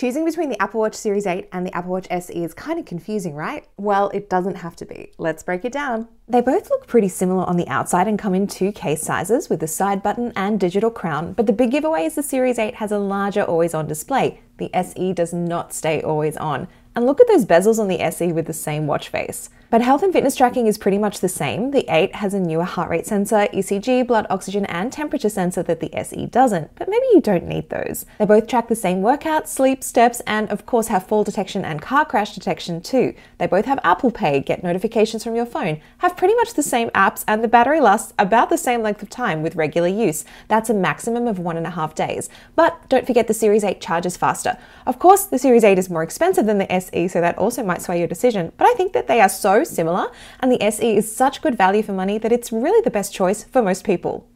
Choosing between the Apple Watch Series 8 and the Apple Watch SE is kind of confusing, right? Well, it doesn't have to be. Let's break it down. They both look pretty similar on the outside and come in two case sizes with a side button and digital crown, but the big giveaway is the Series 8 has a larger always on display. The SE does not stay always on. And look at those bezels on the SE with the same watch face. But health and fitness tracking is pretty much the same. The 8 has a newer heart rate sensor, ECG, blood oxygen, and temperature sensor that the SE doesn't, but maybe you don't need those. They both track the same workouts, sleep, steps, and of course have fall detection and car crash detection too. They both have Apple Pay, get notifications from your phone, have pretty much the same apps, and the battery lasts about the same length of time with regular use. That's a maximum of one and a half days. But don't forget the Series 8 charges faster. Of course, the Series 8 is more expensive than the SE, so that also might sway your decision, but I think that they are so similar, and the SE is such good value for money that it's really the best choice for most people.